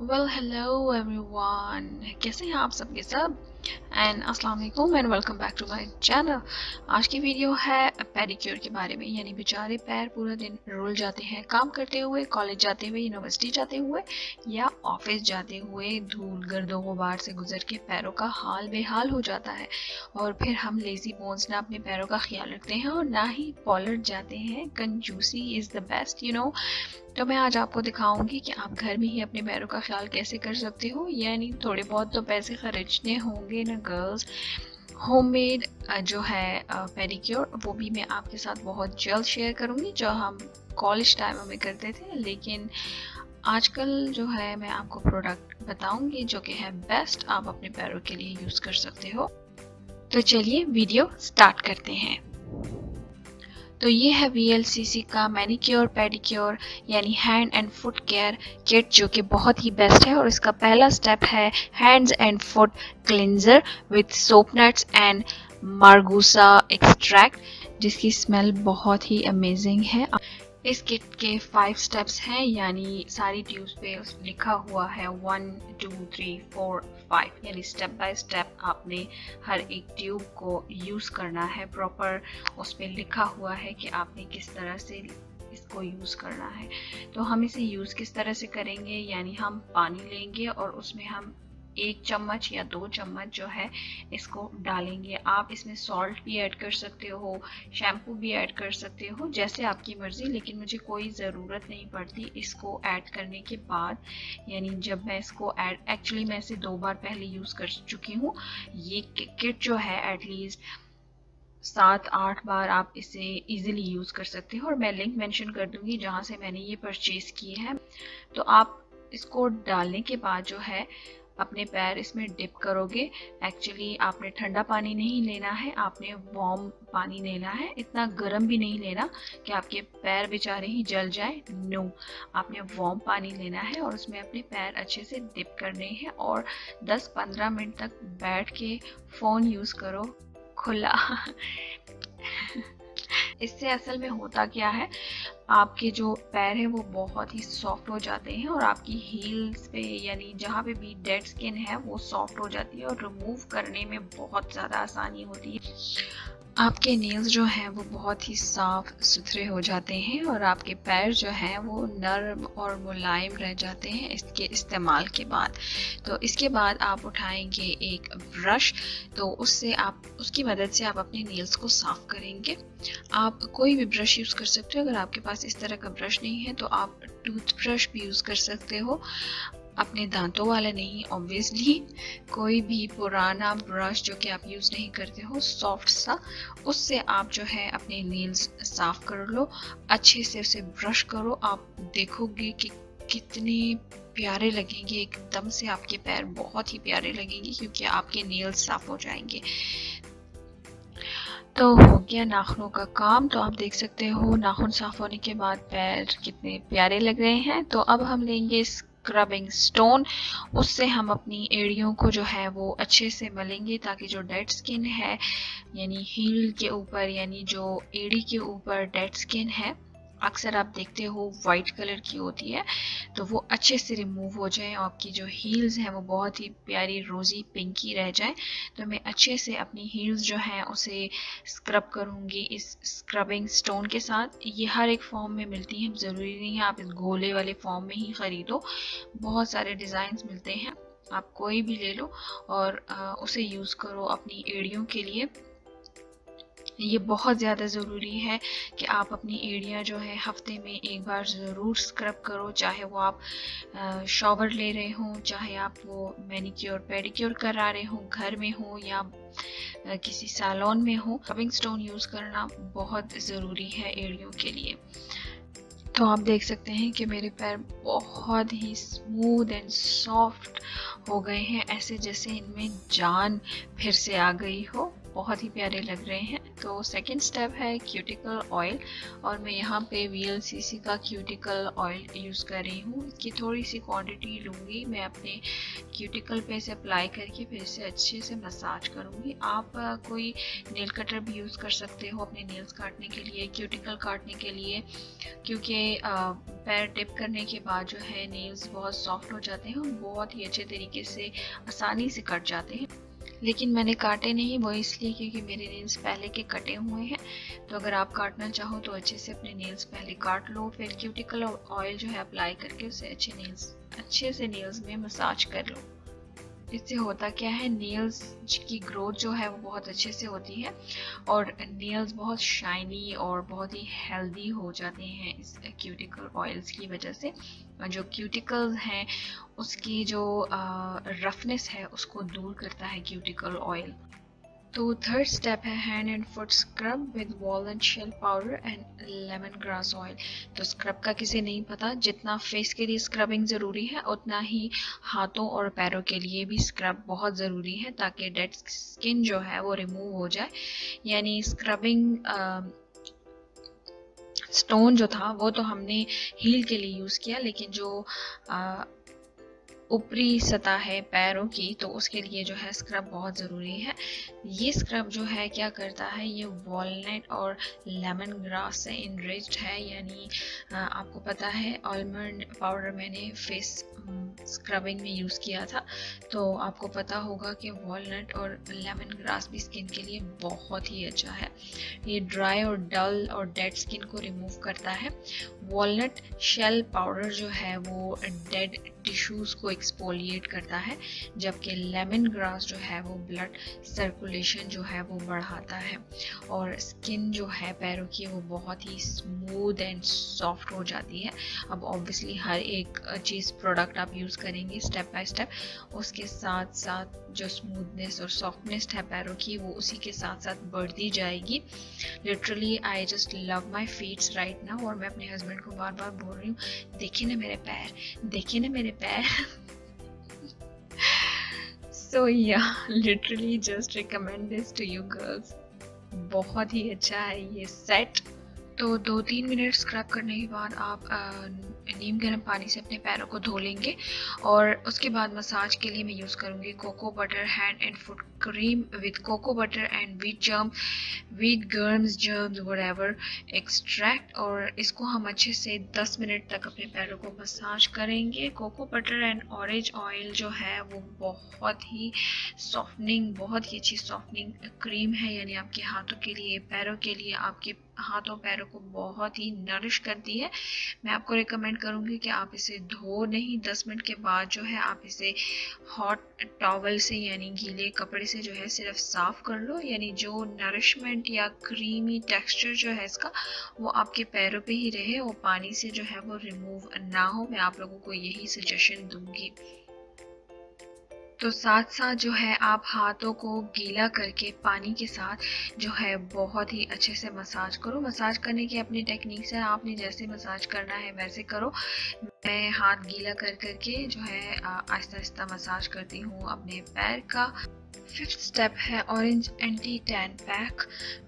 Well hello everyone कैसे हैं आप सबके सब? एंड अस्सलाम वालेकुम and welcome back to my channel आज की वीडियो है पेडिक्योर के बारे में, यानी बेचारे पैर पूरा दिन रोल जाते हैं, काम करते हुए कॉलेज जाते हुए यूनिवर्सिटी जाते हुए, या ऑफ़िस जाते हुए धूल गर्दो गुबार से गुजर के पैरों का हाल बेहाल हो जाता है। और फिर हम लेजी बोन्स ना अपने पैरों का ख्याल रखते हैं और ना ही पॉलट जाते हैं। कंजूसी is the best you know तो मैं आज आपको दिखाऊँगी कि आप घर में ही अपने पैरों का ख्याल कैसे कर सकते हो, यानी थोड़े बहुत तो पैसे खर्चने होंगे ना गर्ल्स होममेड जो है पेडिक्योर वो भी मैं आपके साथ बहुत जल्द शेयर करूँगी, जो हम कॉलेज टाइम में करते थे। लेकिन आजकल जो है, मैं आपको प्रोडक्ट बताऊँगी, जो कि है बेस्ट आप अपने पैरों के लिए यूज़ कर सकते हो। तो चलिए वीडियो स्टार्ट करते हैं। तो ये है VLCC का मैनिक्योर पेडिक्योर यानी hand and foot care kit जो कि बहुत ही बेस्ट है और इसका पहला स्टेप है hands and foot cleanser with soap nuts and margosa extract जिसकी स्मेल बहुत ही अमेजिंग है। इस किट के फाइव स्टेप्स हैं, यानी सारी ट्यूब्स पे लिखा हुआ है one two three four five यानी स्टेप बाय स्टेप आपने हर एक ट्यूब को यूज़ करना है। प्रॉपर उसमें लिखा हुआ है कि आपने किस तरह से इसको यूज़ करना है। तो हम इसे यूज़ किस तरह से करेंगे? यानी हम पानी लेंगे और उसमें हम एक चम्मच या दो चम्मच जो है, इसको डालेंगे। आप इसमें सॉल्ट भी ऐड कर सकते हो शैम्पू भी ऐड कर सकते हो, जैसे आपकी मर्ज़ी, लेकिन मुझे कोई ज़रूरत नहीं पड़ती इसको ऐड करने के बाद। यानी जब मैं इसको ऐड एक्चुअली मैं इसे दो बार पहले यूज़ कर चुकी हूँ। ये किट जो है एटलीस्ट सात, आठ बार आप इसे इजीली यूज़ कर सकते हो। और मैं लिंक मेंशन कर दूँगी जहाँ से मैंने ये परचेज़ की है। तो आप इसको डालने के बाद जो है अपने पैर इसमें डिप करोगे। एक्चुअली आपने ठंडा पानी नहीं लेना है, आपने वार्म पानी लेना है। इतना गर्म भी नहीं लेना कि आपके पैर बेचारे ही जल जाए। नो आपने वार्म पानी लेना है और उसमें अपने पैर अच्छे से डिप करने हैं और 10-15 मिनट तक बैठ के फ़ोन यूज़ करो। खुला। इससे असल में होता क्या है? आपके जो पैर हैं, वो बहुत ही सॉफ्ट हो जाते हैं और आपकी हील्स पे यानी जहाँ पे भी डेड स्किन है, वो सॉफ्ट हो जाती है और रिमूव करने में बहुत ज़्यादा आसानी होती है। आपके नेल्स जो हैं, वो बहुत ही साफ़, सुथरे हो जाते हैं और आपके पैर जो हैं, वो नरम और मुलायम रह जाते हैं इसके इस्तेमाल के बाद। तो इसके बाद आप उठाएँगे एक ब्रश तो उससे आप, उसकी मदद से आप अपने नेल्स को साफ़ करेंगे। आप कोई भी ब्रश यूज़ कर सकते हो, अगर आपके पास इस तरह का ब्रश नहीं है तो आप टूथब्रश भी यूज़ कर सकते हो। अपने दांतों वाला नहीं ऑब्वियसली कोई भी पुराना ब्रश जो कि आप यूज़ नहीं करते हो सॉफ्ट सा, उससे आप जो है अपने नील्स साफ़ कर लो, अच्छे से उसे ब्रश करो। आप देखोगे कि कितने प्यारे लगेंगे, एकदम से आपके पैर बहुत ही प्यारे लगेंगे, क्योंकि आपके नील्स साफ़ हो जाएँगे। तो हो गया नाखूनों का काम। तो आप देख सकते हो, नाखून साफ़ होने के बाद पैर कितने प्यारे लग रहे हैं। तो अब हम लेंगे इस स्क्रबिंग स्टोन उससे हम अपनी एड़ियों को जो है वो अच्छे से मलेंगे ताकि जो डेड स्किन है, यानी हील के ऊपर, यानी जो एड़ी के ऊपर डेड स्किन है अक्सर आप देखते हो वाइट कलर की होती है तो वो अच्छे से रिमूव हो जाए, आपकी जो हील्स हैं वो बहुत ही प्यारी रोज़ी पिंकी रह जाए। तो मैं अच्छे से अपनी हील्स जो हैं उसे स्क्रब करूँगी इस स्क्रबिंग स्टोन के साथ। ये हर एक फॉर्म में मिलती हैं, ज़रूरी नहीं है आप इस गोले वाले फॉर्म में ही ख़रीदो। बहुत सारे डिज़ाइन मिलते हैं, आप कोई भी ले लो और उसे यूज़ करो अपनी एड़ियों के लिए। ये बहुत ज़्यादा ज़रूरी है कि आप अपनी एड़ियाँ जो है हफ़्ते में एक बार ज़रूर स्क्रब करो, चाहे वो आप शॉवर ले रहे हों, चाहे आप वो मैनिक्योर, पेडिक्योर करा रहे हों, घर में हो या किसी सैलून में हो कबिंग स्टोन यूज़ करना बहुत ज़रूरी है एड़ियों के लिए। तो आप देख सकते हैं कि मेरे पैर बहुत ही स्मूथ एंड सॉफ्ट हो गए हैं, ऐसे जैसे इनमें जान फिर से आ गई हो। बहुत ही प्यारे लग रहे हैं। तो सेकंड स्टेप है क्यूटिकल ऑयल और मैं यहाँ पे वी का क्यूटिकल ऑयल यूज़ कर रही हूँ इसकी थोड़ी सी क्वांटिटी लूँगी। मैं अपने क्यूटिकल पे से अप्लाई करके फिर इसे अच्छे से मसाज करूँगी। आप कोई नेल कटर भी यूज़ कर सकते हो अपने नेल्स काटने के लिए क्यूटिकल काटने के लिए। क्योंकि पैर टिप करने के बाद जो है नेल्स बहुत सॉफ्ट हो जाते हैं और बहुत ही अच्छे तरीके से आसानी से कट जाते हैं। लेकिन मैंने काटे नहीं, वो इसलिए क्योंकि मेरे नेल्स पहले के कटे हुए हैं। तो अगर आप काटना चाहो तो अच्छे से अपने नेल्स पहले काट लो, फिर क्यूटिकल ऑयल जो है अप्लाई करके उसे अच्छे नेल्स अच्छे से नेल्स में मसाज कर लो। इससे होता क्या है नेल्स की ग्रोथ जो है वो बहुत अच्छे से होती है और नेल्स बहुत शाइनी और बहुत ही हेल्दी हो जाते हैं इस क्यूटिकल ऑयल्स की वजह से। जो क्यूटिकल्स हैं, उसकी जो रफनेस है, उसको दूर करता है क्यूटिकल ऑयल तो थर्ड स्टेप है hand and foot scrub with walnut shell powder and lemon grass oil तो स्क्रब का किसी नहीं पता जितना फेस के लिए स्क्रबिंग ज़रूरी है उतना ही हाथों और पैरों के लिए भी स्क्रब बहुत ज़रूरी है ताकि डेड स्किन जो है वो रिमूव हो जाए। यानी स्क्रबिंग स्टोन जो था वो तो हमने हील के लिए यूज़ किया लेकिन जो आ, ऊपरी सतह है पैरों की तो उसके लिए जो है स्क्रब बहुत ज़रूरी है। ये स्क्रब जो है क्या करता है, ये वॉलनट और लेमन ग्रास से इनरिच्ड है, यानी आपको पता है आलमंड पाउडर मैंने फेस स्क्रबिंग में यूज़ किया था। तो आपको पता होगा कि वॉलनट और लेमन ग्रास भी स्किन के लिए बहुत ही अच्छा है। ये ड्राई और डल और डेड स्किन को रिमूव करता है। वॉलनट शेल पाउडर जो है वो डेड टिश्यूज़ को एक्सपोलिएट करता है, जबकि लेमन ग्रास जो है वो ब्लड सर्कुलेशन जो है वो बढ़ाता है और स्किन जो है, पैरों की, वो बहुत ही स्मूथ एंड सॉफ्ट हो जाती है। अब ऑब्वियसली हर एक चीज़ प्रोडक्ट आप यूज़ करेंगे स्टेप बाय स्टेप उसके साथ साथ जो स्मूथनेस और सॉफ्टनेस है पैरों की, वो उसी के साथ साथ बढ़ती जाएगी। Literally I just love my feets right now और मैं अपने हस्बैंड को बार बार बोल रही हूँ, देखिए ना मेरे पैर, देखिए ना मेरे पैर so yeah literally just recommend this to you girls बहुत ही अच्छा है ये सेट तो दो तीन मिनट स्क्रब करने के बाद आप नीम गर्म पानी से अपने पैरों को धो लेंगे और उसके बाद मसाज के लिए मैं यूज़ करूँगी cocoa butter hand and foot cream with cocoa butter and with germ with germs germs wheat extract और इसको हम अच्छे से 10 मिनट तक अपने पैरों को मसाज करेंगे। Cocoa butter and orange oil जो है वो बहुत ही सॉफ्टनिंग बहुत ही अच्छी सॉफ्टनिंग क्रीम है, यानी आपके हाथों के लिए, पैरों के लिए, आपके हाथों पैरों को बहुत ही नरिश करती है। मैं आपको रिकमेंड करूँगी कि आप इसे धो नहीं, दस मिनट के बाद जो है आप इसे हॉट टॉवल से, यानी गीले कपड़े से जो है सिर्फ़ साफ़ कर लो, यानी जो नरिशमेंट या क्रीमी टेक्सचर जो है इसका, वो आपके पैरों पे ही रहे, वो पानी से जो है वो रिमूव ना हो। मैं आप लोगों को यही सजेशन दूँगी। तो साथ साथ जो है आप हाथों को गीला करके पानी के साथ जो है बहुत ही अच्छे से मसाज करो। मसाज करने की अपनी टेक्निक्स है। आपने जैसे मसाज करना है वैसे करो। मैं हाथ गीला कर करके जो है आहिस्ता आहिस्ता मसाज करती हूँ अपने पैर का। फिफ्थ स्टेप है orange anti tan pack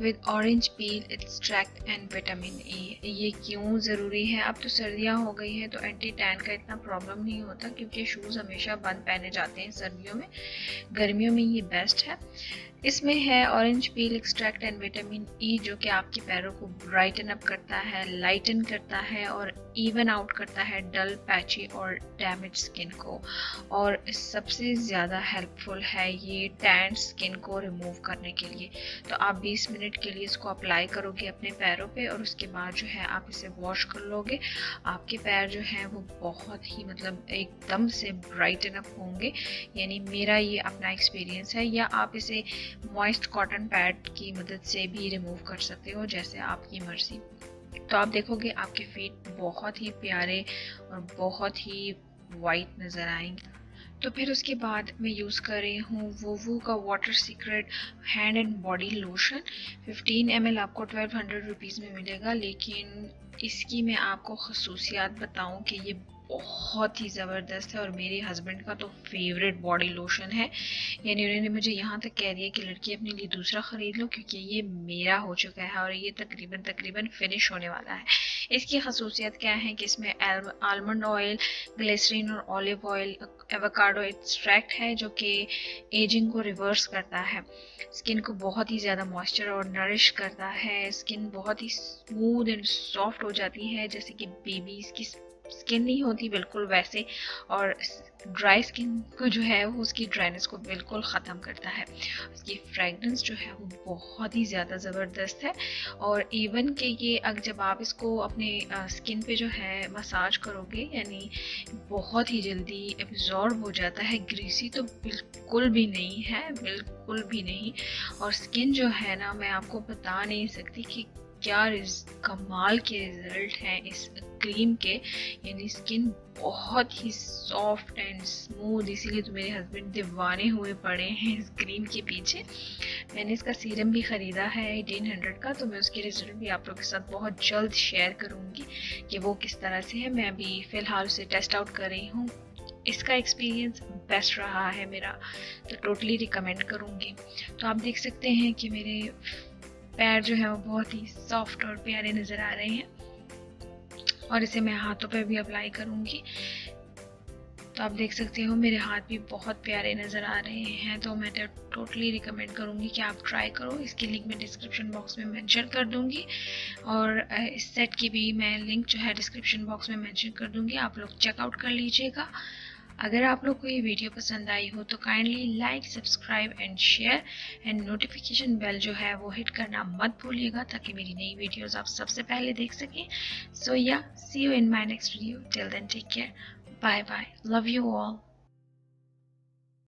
with orange peel extract and vitamin A ये क्यों ज़रूरी है? अब तो सर्दियाँ हो गई हैं तो एंटी टैन का इतना प्रॉब्लम नहीं होता क्योंकि शूज़ हमेशा बंद पहने जाते हैं सर्दियों में। गर्मियों में ये बेस्ट है। इसमें है orange peel extract and vitamin E जो कि आपके पैरों को ब्राइटन अप करता है लाइटन करता है और इवन आउट करता है डल पैची और डैमेज स्किन को। और सबसे ज़्यादा हेल्पफुल है ये टैंड स्किन को रिमूव करने के लिए। तो आप 20 मिनट के लिए इसको अप्लाई करोगे अपने पैरों पे और उसके बाद जो है आप इसे वॉश कर लोगे। आपके पैर जो हैं वो बहुत ही मतलब एकदम से ब्राइटन अप होंगे। यानी मेरा ये अपना एक्सपीरियंस है या आप इसे मॉइस्ट कॉटन पैड की मदद से भी रिमूव कर सकते हो, जैसे आपकी मर्ज़ी। तो आप देखोगे आपके फीट बहुत ही प्यारे और बहुत ही वाइट नज़र आएँगे। तो फिर उसके बाद मैं यूज़ कर रही हूँ वोवो का water secret hand and body lotion 15 M आपको ट्वेल्व हंड्रेड रुपीज़ में मिलेगा, लेकिन इसकी मैं आपको खसूसियात बताऊँ कि ये बहुत ही ज़बरदस्त है और मेरे हस्बैंड का तो फेवरेट बॉडी लोशन है। यानी उन्होंने मुझे यहाँ तक कह दिया कि लड़की अपने लिए दूसरा ख़रीद लो क्योंकि ये मेरा हो चुका है और ये तकरीबन तकरीबन फिनिश होने वाला है। इसकी खसूसियत क्या है कि इसमें आलमंड ऑयल ग्लिसरीन और ऑलिव ऑयल एवोकाडो एक्सट्रैक्ट है जो कि एजिंग को रिवर्स करता है। स्किन को बहुत ही ज़्यादा मॉइस्चर और नरिश करता है। स्किन बहुत ही स्मूथ एंड सॉफ्ट हो जाती है, जैसे कि बेबीज़ की स्किन नहीं होती बिल्कुल वैसे और ड्राई स्किन को जो है वो उसकी ड्राइनेस को बिल्कुल ख़त्म करता है। उसकी फ्रेगरेंस जो है वो बहुत ही ज़्यादा ज़बरदस्त है और इवन के ये अगर जब आप इसको अपने स्किन पे जो है मसाज करोगे, यानी बहुत ही जल्दी एब्जॉर्ब हो जाता है ग्रीसी तो बिल्कुल भी नहीं है, बिल्कुल भी नहीं और स्किन जो है ना मैं आपको बता नहीं सकती कि क्या कमाल के रिज़ल्ट हैं, इस क्रीम के। यानी स्किन बहुत ही सॉफ्ट एंड स्मूथ इसीलिए तो मेरे हस्बैंड दीवाने हुए पड़े हैं इस क्रीम के पीछे। मैंने इसका सीरम भी ख़रीदा है एटीन हंड्रेड का तो मैं उसके रिज़ल्ट भी आप लोग के साथ बहुत जल्द शेयर करूँगी कि वो किस तरह से है। मैं अभी फ़िलहाल उसे टेस्ट आउट कर रही हूँ। इसका एक्सपीरियंस बेस्ट रहा है मेरा तो टोटली रिकमेंड करूँगी। तो आप देख सकते हैं कि मेरे पैर जो है वो बहुत ही सॉफ्ट और प्यारे नज़र आ रहे हैं। और इसे मैं हाथों पे भी अप्लाई करूँगी। तो आप देख सकते हो, मेरे हाथ भी बहुत प्यारे नज़र आ रहे हैं। तो मैं टोटली रिकमेंड करूँगी कि आप ट्राई करो। इसकी लिंक मैं डिस्क्रिप्शन बॉक्स में मेंशन कर दूँगी। और इस सेट की भी मैं लिंक जो है डिस्क्रिप्शन बॉक्स में मेंशन कर दूँगी। आप लोग चेकआउट कर लीजिएगा। अगर आप लोग को ये वीडियो पसंद आई हो तो kindly like subscribe and share and notification bell जो है वो हिट करना मत भूलिएगा ताकि मेरी नई वीडियोस आप सबसे पहले देख सकें। So yeah see you in my next video till then take care bye bye love you all